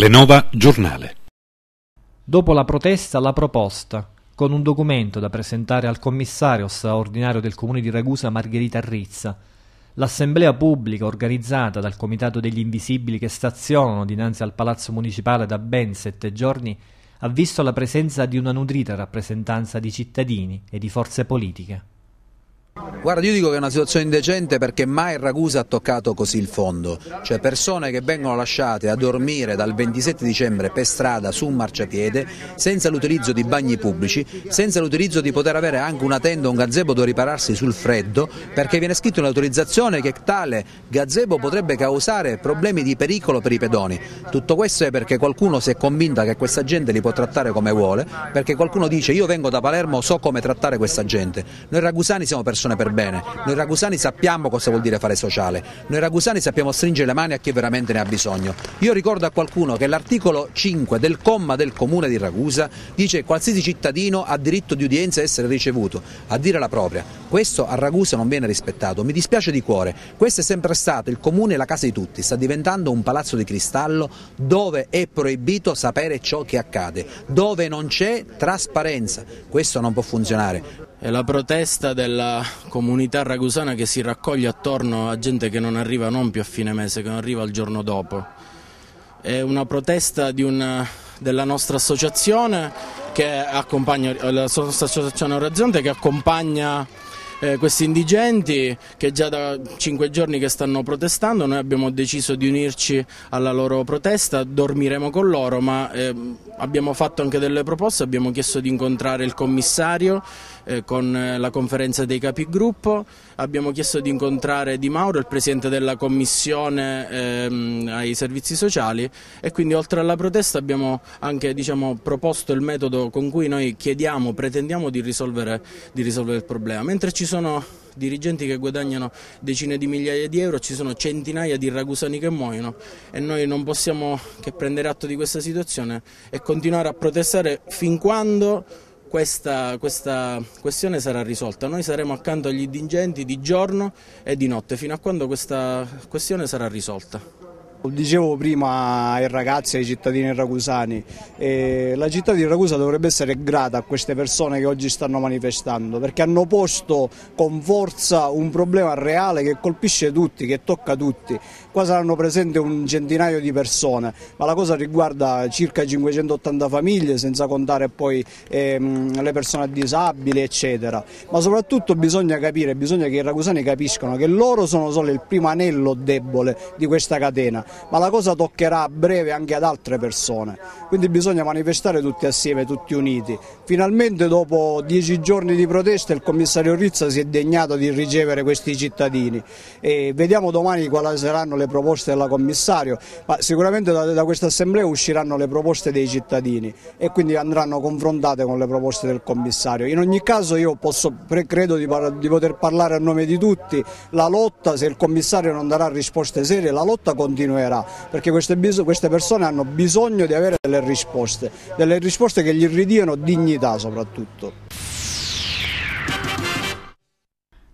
Telenova Giornale. Dopo la protesta, la proposta, con un documento da presentare al commissario straordinario del comune di Ragusa Margherita Rizza. L'assemblea pubblica organizzata dal Comitato degli Invisibili che stazionano dinanzi al Palazzo Municipale da ben sette giorni ha visto la presenza di una nutrita rappresentanza di cittadini e di forze politiche. Guarda, io dico che è una situazione indecente perché mai Ragusa ha toccato così il fondo, cioè persone che vengono lasciate a dormire dal 27 dicembre per strada su un marciapiede senza l'utilizzo di bagni pubblici, senza l'utilizzo di poter avere anche una tenda o un gazebo dove ripararsi sul freddo, perché viene scritto nell'autorizzazione che tale gazebo potrebbe causare problemi di pericolo per i pedoni. Tutto questo è perché qualcuno si è convinta che questa gente li può trattare come vuole, perché qualcuno dice io vengo da Palermo, so come trattare questa gente. Noi ragusani siamo persone per bene. Noi ragusani sappiamo cosa vuol dire fare sociale, noi ragusani sappiamo stringere le mani a chi veramente ne ha bisogno. Io ricordo a qualcuno che l'articolo 5 del comma del comune di Ragusa dice che qualsiasi cittadino ha diritto di udienza a essere ricevuto, a dire la propria. Questo a Ragusa non viene rispettato, mi dispiace di cuore. Questo è sempre stato il comune e la casa di tutti, sta diventando un palazzo di cristallo dove è proibito sapere ciò che accade, dove non c'è trasparenza. Questo non può funzionare. È la protesta della comunità ragusana che si raccoglie attorno a gente che non arriva non più a fine mese, che non arriva il giorno dopo. È una protesta una, della nostra associazione la nostra associazione Orizzonte che accompagna eh, questi indigenti che già da cinque giorni che stanno protestando, noi abbiamo deciso di unirci alla loro protesta, dormiremo con loro, ma eh, abbiamo fatto anche delle proposte, abbiamo chiesto di incontrare il commissario eh, con eh, la conferenza dei capigruppo, abbiamo chiesto di incontrare Di Mauro, il presidente della commissione ehm, ai servizi sociali. E quindi oltre alla protesta abbiamo anche diciamo, proposto il metodo con cui noi chiediamo, pretendiamo di risolvere, di risolvere il problema. Mentre ci sono dirigenti che guadagnano decine di migliaia di euro, ci sono centinaia di ragusani che muoiono. E noi non possiamo che prendere atto di questa situazione e continuare a protestare fin quando questa, questa, questione sarà risolta. Noi saremo accanto agli indigenti di giorno e di notte fino a quando questa questione sarà risolta. Dicevo prima ai ragazzi, ai cittadini ragusani, eh, la città di Ragusa dovrebbe essere grata a queste persone che oggi stanno manifestando perché hanno posto con forza un problema reale che colpisce tutti, che tocca tutti. Qua saranno presenti un centinaio di persone, ma la cosa riguarda circa 580 famiglie, senza contare poi ehm, le persone disabili, eccetera. Ma soprattutto bisogna capire, bisogna che i ragusani capiscano che loro sono solo il primo anello debole di questa catena ma la cosa toccherà a breve anche ad altre persone, quindi bisogna manifestare tutti assieme, tutti uniti. Finalmente dopo dieci giorni di protesta il commissario Rizza si è degnato di ricevere questi cittadini e vediamo domani quali saranno le proposte del commissario, ma sicuramente da, da questa assemblea usciranno le proposte dei cittadini e quindi andranno confrontate con le proposte del commissario. In ogni caso io posso, credo di, di poter parlare a nome di tutti, la lotta se il commissario non darà risposte serie, la lotta continuerà continuerà, perché queste, queste persone hanno bisogno di avere delle risposte, delle risposte che gli ridiano dignità soprattutto.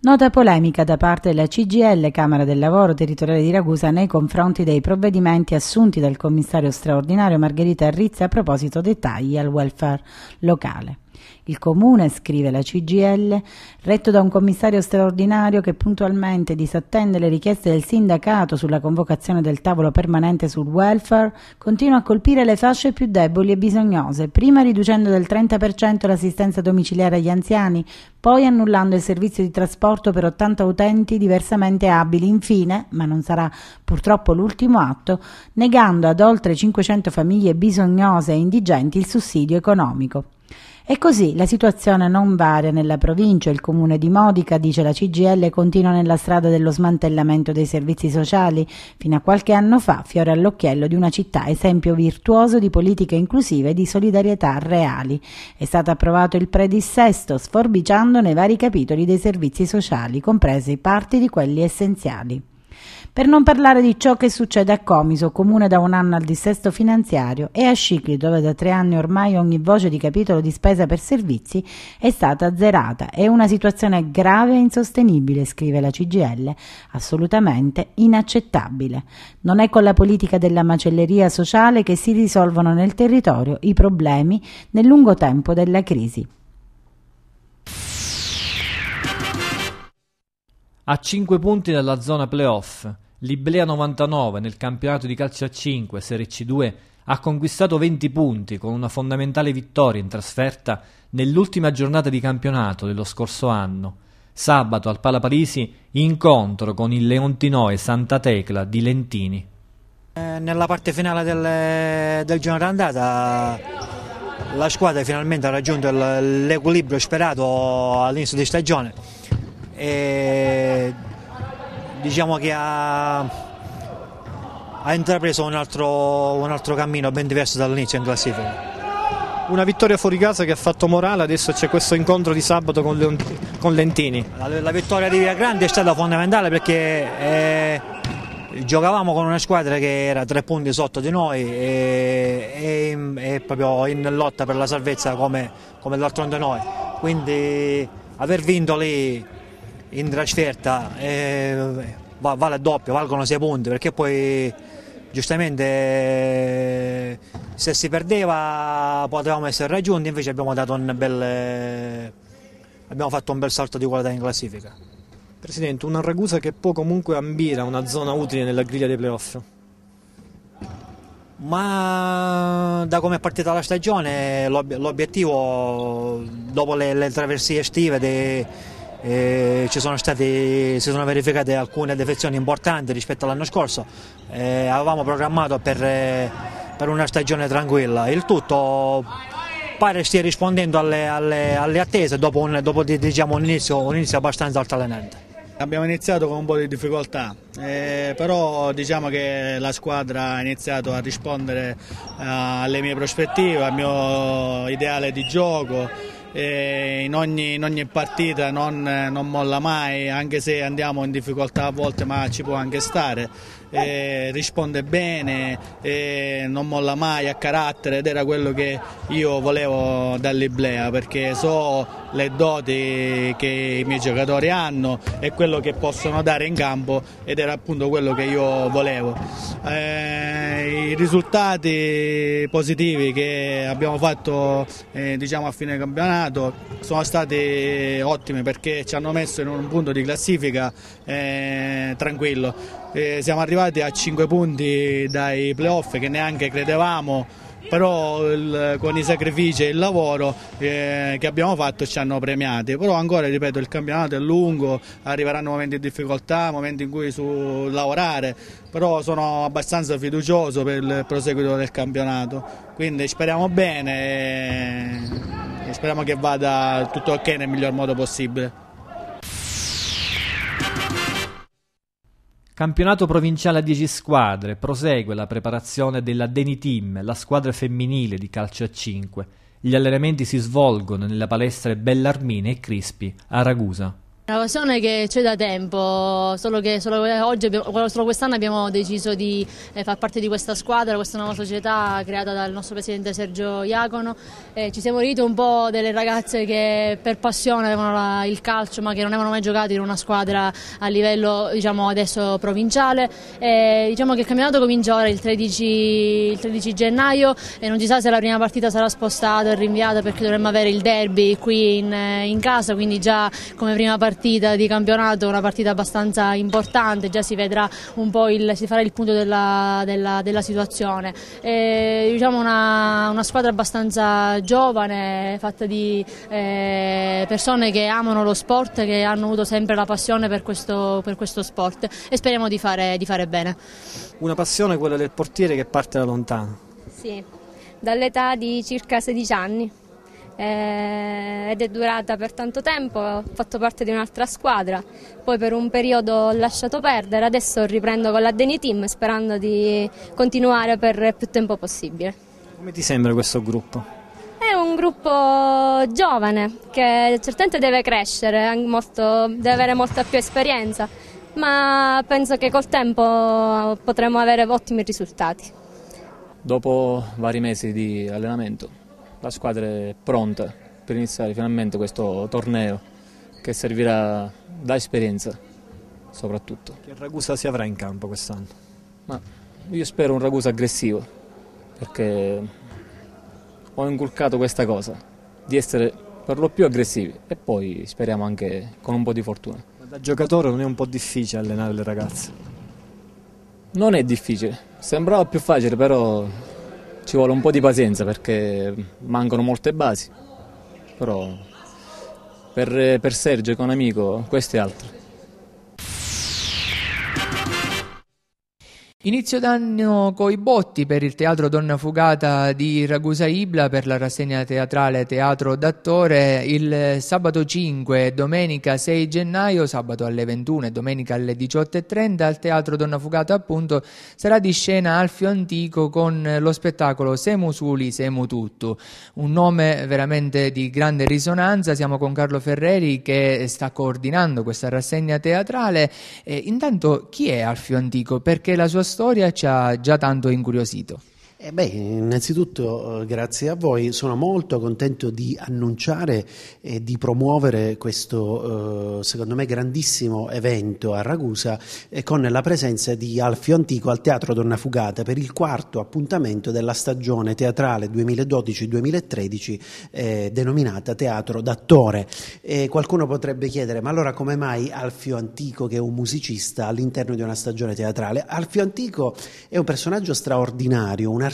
Nota polemica da parte della CGL, Camera del Lavoro Territoriale di Ragusa, nei confronti dei provvedimenti assunti dal commissario straordinario Margherita Arrizzi a proposito dei tagli al welfare locale. Il comune, scrive la CGL, retto da un commissario straordinario che puntualmente disattende le richieste del sindacato sulla convocazione del tavolo permanente sul welfare, continua a colpire le fasce più deboli e bisognose, prima riducendo del 30% l'assistenza domiciliare agli anziani, poi annullando il servizio di trasporto per 80 utenti diversamente abili, infine, ma non sarà purtroppo l'ultimo atto, negando ad oltre 500 famiglie bisognose e indigenti il sussidio economico. E così la situazione non varia nella provincia. Il comune di Modica, dice la CGL, continua nella strada dello smantellamento dei servizi sociali. Fino a qualche anno fa, fiore all'occhiello di una città esempio virtuoso di politiche inclusive e di solidarietà reali. È stato approvato il predissesto, sforbiciando nei vari capitoli dei servizi sociali, compresi parti di quelli essenziali. Per non parlare di ciò che succede a Comiso, comune da un anno al dissesto finanziario, e a Scicli, dove da tre anni ormai ogni voce di capitolo di spesa per servizi è stata azzerata. È una situazione grave e insostenibile, scrive la CGL, assolutamente inaccettabile. Non è con la politica della macelleria sociale che si risolvono nel territorio i problemi nel lungo tempo della crisi. A 5 punti dalla zona playoff, l'Iblea 99 nel campionato di calcio a 5 Serie C2 ha conquistato 20 punti con una fondamentale vittoria in trasferta nell'ultima giornata di campionato dello scorso anno. Sabato al Palaparisi incontro con il Leontinoe Santa Tecla di Lentini. Eh, nella parte finale del, del giorno d'andata la squadra finalmente ha raggiunto l'equilibrio sperato all'inizio di stagione e diciamo che ha, ha intrapreso un altro, un altro cammino ben diverso dall'inizio in classifica. Una vittoria fuori casa che ha fatto morale, adesso c'è questo incontro di sabato con, Lentini. La, la, vittoria di Via Grande è stata fondamentale perché eh, giocavamo con una squadra che era tre punti sotto di noi e, e, e proprio in lotta per la salvezza come, come l'altro di noi. Quindi aver vinto lì in trasferta eh, vale doppio, valgono 6 punti perché poi giustamente se si perdeva potevamo essere raggiunti, invece abbiamo, bel, abbiamo fatto un bel salto di qualità in classifica. Presidente, una Ragusa che può comunque ambire a una zona utile nella griglia dei playoff? Ma da come è partita la stagione l'obiettivo dopo le, le traversie estive dei, eh, sono stati, si sono verificate alcune defezioni importanti rispetto all'anno scorso, eh, avevamo programmato per, eh, per, una stagione tranquilla, il tutto pare stia rispondendo alle, alle, alle attese dopo, un, dopo diciamo, un, inizio, un inizio abbastanza altalenante. Abbiamo iniziato con un po' di difficoltà, eh, però diciamo che la squadra ha iniziato a rispondere uh, alle mie prospettive, al mio ideale di gioco in ogni, in, ogni, partita non, non, molla mai, anche se andiamo in difficoltà a volte ma ci può anche stare, eh, risponde bene, eh, non molla mai, a carattere ed era quello che io volevo dall'Iblea perché so le doti che i miei giocatori hanno e quello che possono dare in campo ed era appunto quello che io volevo. Eh, I risultati positivi che abbiamo fatto eh, diciamo a fine campionato sono stati ottimi perché ci hanno messo in un punto di classifica eh, tranquillo. Eh, siamo arrivati a 5 punti dai playoff che neanche credevamo però il, con i sacrifici e il lavoro eh, che abbiamo fatto ci hanno premiati, però ancora ripeto il campionato è lungo, arriveranno momenti di difficoltà, momenti in cui su lavorare, però sono abbastanza fiducioso per il proseguito del campionato, quindi speriamo bene e speriamo che vada tutto ok nel miglior modo possibile. Campionato provinciale a 10 squadre, prosegue la preparazione della Deni Team, la squadra femminile di calcio a 5. Gli allenamenti si svolgono nella palestra Bellarmine e Crispi a Ragusa. Una passione che c'è da tempo, solo che solo, oggi, solo quest'anno abbiamo deciso di eh, far parte di questa squadra, questa nuova società creata dal nostro presidente Sergio Iacono. Eh, ci siamo uniti un po' delle ragazze che per passione avevano la, il calcio ma che non avevano mai giocato in una squadra a livello diciamo, adesso provinciale. Eh, diciamo che il campionato comincia ora il 13, il 13 gennaio e non si sa se la prima partita sarà spostata o rinviata perché dovremmo avere il derby qui in, in casa, quindi già come prima partita partita di campionato, una partita abbastanza importante, già si vedrà un po' il, si farà il punto della, della, della situazione. E, diciamo una, una, squadra abbastanza giovane, fatta di eh, persone che amano lo sport, che hanno avuto sempre la passione per questo, per questo sport e speriamo di fare, di fare bene. Una passione quella del portiere che parte da lontano. Sì, dall'età di circa 16 anni eh, ed è durata per tanto tempo, ho fatto parte di un'altra squadra, poi per un periodo ho lasciato perdere, adesso riprendo con la Deni Team sperando di continuare per più tempo possibile. Come ti sembra questo gruppo? È un gruppo giovane che certamente deve crescere, molto, deve avere molta più esperienza ma penso che col tempo potremo avere ottimi risultati. Dopo vari mesi di allenamento, la squadra è pronta per iniziare finalmente questo torneo che servirà da esperienza soprattutto. Che Ragusa si avrà in campo quest'anno? Ma io spero un Ragusa aggressivo perché ho inculcato questa cosa di essere per lo più aggressivi e poi speriamo anche con un po' di fortuna. Ma da giocatore non è un po' difficile allenare le ragazze? Non è difficile, sembrava più facile però ci vuole un po' di pazienza perché mancano molte basi, però per, per Sergio che è un amico questo è altro. Inizio d'anno coi botti per il Teatro Donna Fugata di Ragusa Ibla per la rassegna teatrale Teatro d'Attore il sabato 5 e domenica 6 gennaio, sabato alle 21 e domenica alle 18.30 al Teatro Donna Fugata appunto sarà di scena Alfio Antico con lo spettacolo Semu Suli, Semu Tutto, un nome veramente di grande risonanza, siamo con Carlo Ferreri che sta coordinando questa rassegna teatrale. E intanto chi è Alfio Antico? Perché la sua storia ci ha già tanto incuriosito. Eh beh, innanzitutto eh, grazie a voi, sono molto contento di annunciare e di promuovere questo eh, secondo me grandissimo evento a Ragusa eh, con la presenza di Alfio Antico al Teatro Donna Fugata per il quarto appuntamento della stagione teatrale 2012-2013 eh, denominata Teatro d'Attore. qualcuno potrebbe chiedere ma allora come mai Alfio Antico che è un musicista all'interno di una stagione teatrale? Alfio Antico è un personaggio straordinario, un artista,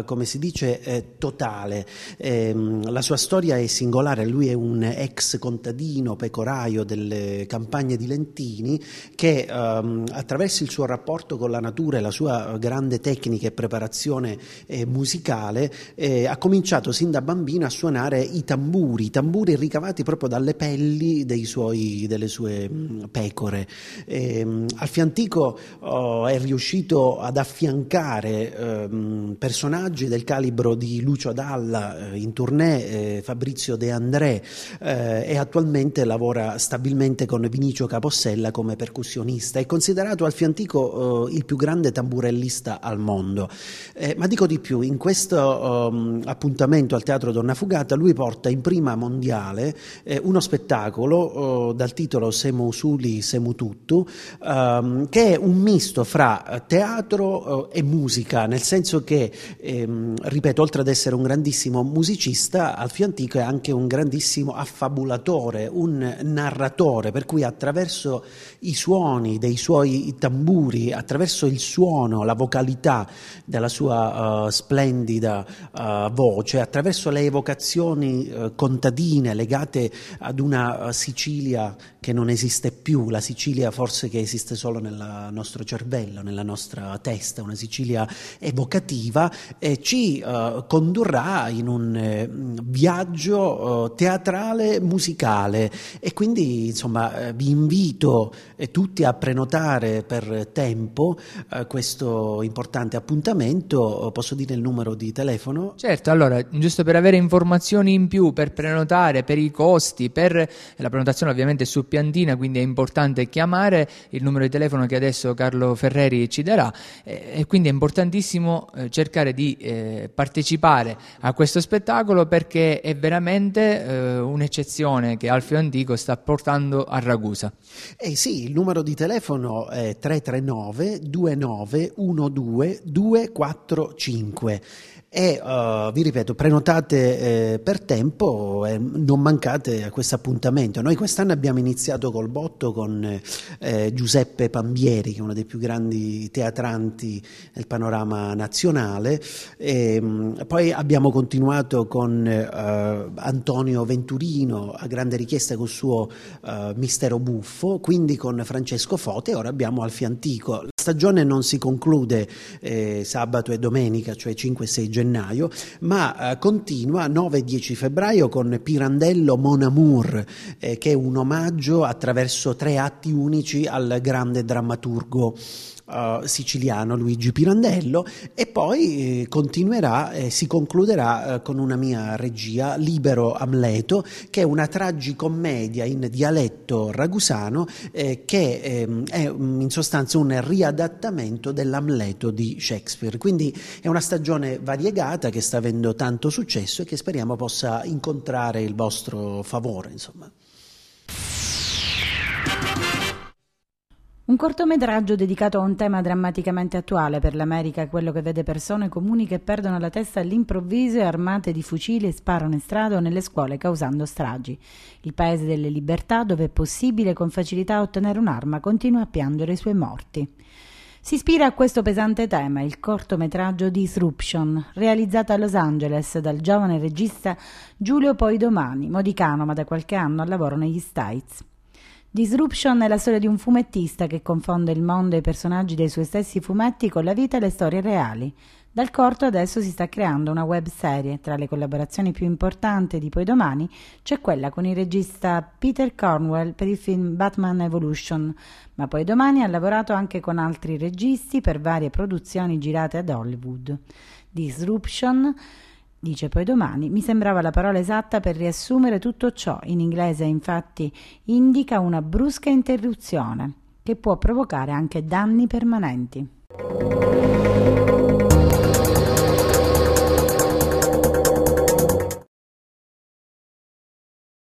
eh, come si dice, eh, totale. Eh, la sua storia è singolare, lui è un ex contadino, pecoraio delle campagne di Lentini che ehm, attraverso il suo rapporto con la natura e la sua grande tecnica e preparazione eh, musicale eh, ha cominciato sin da bambino a suonare i tamburi, i tamburi ricavati proprio dalle pelli suoi, delle sue mh, pecore. Ehm, Alfiantico oh, è riuscito ad affiancare ehm, personaggi del calibro di Lucio Dalla eh, in tournée, eh, Fabrizio De André eh, e attualmente lavora stabilmente con Vinicio Capossella come percussionista. È considerato al Fiantico il più grande tamburellista al mondo. ma dico di più, in questo um, appuntamento al Teatro Donna Fugata lui porta in prima mondiale uno spettacolo dal titolo Semu Suli, Semu Tuttu, um, che è un misto fra teatro e musica, nel senso senso che, ehm, ripeto, oltre ad essere un grandissimo musicista, Alfio Antico è anche un grandissimo affabulatore, un narratore, per cui attraverso i suoni dei suoi tamburi, attraverso il suono, la vocalità della sua uh, splendida uh, voce, attraverso le evocazioni uh, contadine legate ad una Sicilia che non esiste più, la Sicilia forse che esiste solo nel nostro cervello, nella nostra testa, una Sicilia evocativa eh, ci eh, condurrà in un eh, viaggio eh, teatrale musicale e quindi insomma eh, vi invito tutti a prenotare per tempo questo importante appuntamento posso dire il numero di telefono? Certo, allora giusto per avere informazioni in più per prenotare, per i costi, per la prenotazione ovviamente su piantina quindi è importante chiamare il numero di telefono che adesso Carlo Ferreri ci darà e quindi è importantissimo eh, cercare di eh, partecipare a questo spettacolo perché è veramente eh, un'eccezione che Alfio Antico sta portando a Ragusa. Eh sì, il numero di telefono è 339 2912 245 e uh, vi ripeto prenotate eh, per tempo e non mancate a questo appuntamento. Noi quest'anno abbiamo iniziato col botto con eh, Giuseppe Pambieri che è uno dei più grandi teatranti nel panorama nazionale. E, um, poi abbiamo continuato con uh, Antonio Venturino a grande richiesta col suo Mistero Buffo quindi con Francesco Fote e ora abbiamo Alfio Antico stagione non si conclude eh, sabato e domenica, cioè 5 e 6 gennaio, ma eh, continua 9 e 10 febbraio con Pirandello Mon Amour, eh, che è un omaggio attraverso tre atti unici al grande drammaturgo uh, siciliano Luigi Pirandello e poi eh, continuerà e si concluderà eh, con una mia regia Libero Amleto che è una tragicommedia in dialetto ragusano eh, che ehm, è mm, in sostanza un riadattamento dell'Amleto di Shakespeare quindi è una stagione variegata che sta avendo tanto successo e che speriamo possa incontrare il vostro favore insomma. Un cortometraggio dedicato a un tema drammaticamente attuale per l'America, quello che vede persone comuni che perdono la testa all'improvviso e armate di fucili sparano in strada o nelle scuole causando stragi. Il paese delle libertà, dove è possibile con facilità ottenere un'arma, continua a piangere i suoi morti. Si ispira a questo pesante tema il cortometraggio Disruption, realizzato a Los Angeles dal giovane regista Giulio Poidomani, modicano ma da qualche anno al lavoro negli States. Disruption è la storia di un fumettista che confonde il mondo e i personaggi dei suoi stessi fumetti con la vita e le storie reali. Dal corto adesso si sta creando una web serie. Tra le collaborazioni più importanti di Poi Domani c'è quella con il regista Peter Cornwell per il film Batman Evolution, ma Poi Domani ha lavorato anche con altri registi per varie produzioni girate ad Hollywood. Disruption Dice poi domani, mi sembrava la parola esatta per riassumere tutto ciò. In inglese infatti indica una brusca interruzione che può provocare anche danni permanenti.